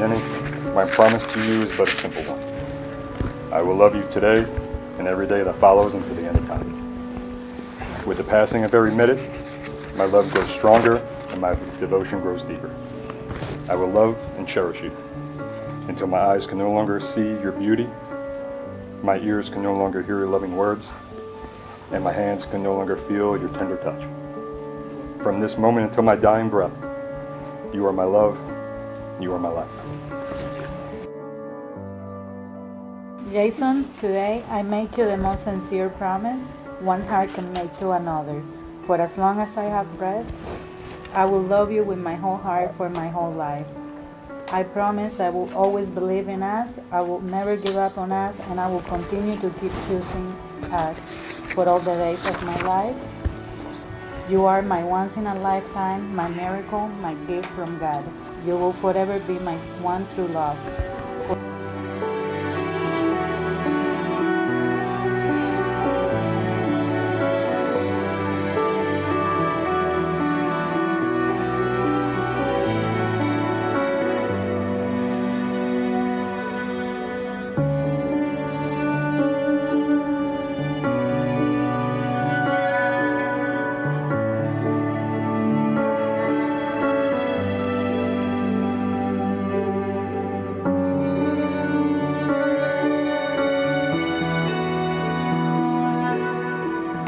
my promise to you is but a simple one. I will love you today and every day that follows until the end of time. With the passing of every minute, my love grows stronger and my devotion grows deeper. I will love and cherish you until my eyes can no longer see your beauty, my ears can no longer hear your loving words, and my hands can no longer feel your tender touch. From this moment until my dying breath, you are my love, you are my life. Jason, today I make you the most sincere promise one heart can make to another. For as long as I have breath, I will love you with my whole heart for my whole life. I promise I will always believe in us, I will never give up on us, and I will continue to keep choosing us for all the days of my life. You are my once in a lifetime, my miracle, my gift from God. You will forever be my one true love.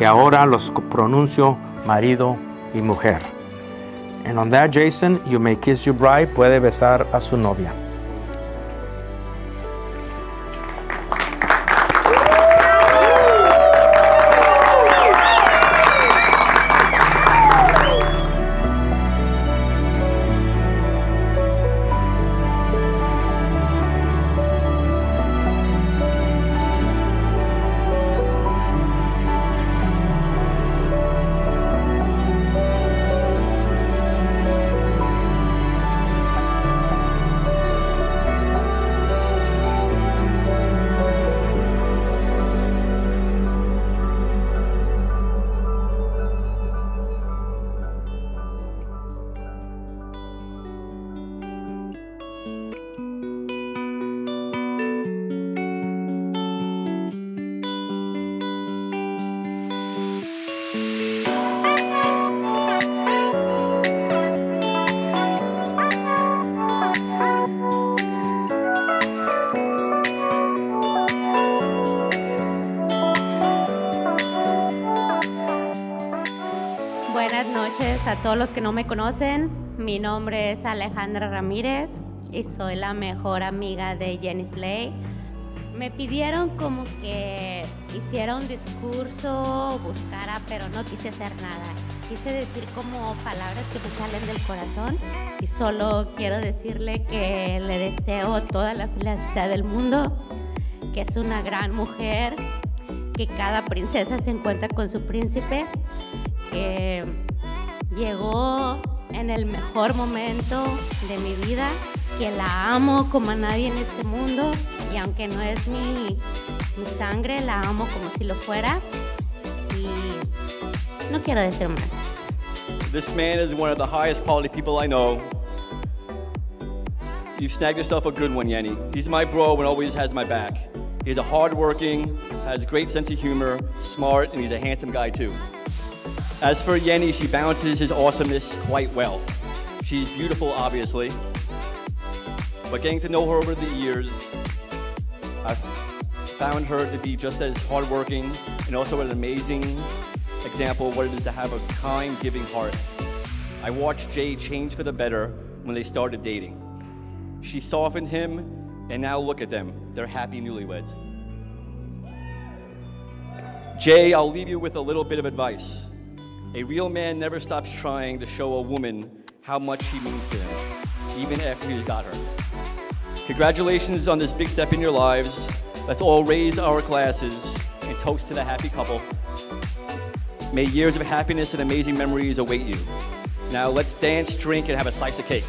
Que ahora los pronuncio marido y mujer. And on that, Jason, you may kiss your bride, puede besar a su novia. Buenas noches a todos los que no me conocen. Mi nombre es Alejandra Ramírez y soy la mejor amiga de Jenny Slay. Me pidieron como que hiciera un discurso, buscara, pero no quise hacer nada. Quise decir como palabras que me salen del corazón y solo quiero decirle que le deseo toda la felicidad del mundo, que es una gran mujer, que cada princesa se encuentra con su príncipe, llegó en el mejor momento de mi vida, que la amo como a nadie en este mundo y aunque no es mi, mi sangre, la amo como si lo fuera y no quiero decir más. This man is one of the highest quality people I know. You've snagged yourself a good one, Yanni. He's my bro and always has my back. He's a hardworking, has great sense of humor, smart, and he's a handsome guy too. As for Yenny, she balances his awesomeness quite well. She's beautiful, obviously, but getting to know her over the years, I've found her to be just as hardworking and also an amazing example of what it is to have a kind, giving heart. I watched Jay change for the better when they started dating. She softened him, and now look at them. They're happy newlyweds. Jay, I'll leave you with a little bit of advice. A real man never stops trying to show a woman how much he means to him, even after he's got her. Congratulations on this big step in your lives. Let's all raise our glasses and toast to the happy couple. May years of happiness and amazing memories await you. Now let's dance, drink, and have a slice of cake.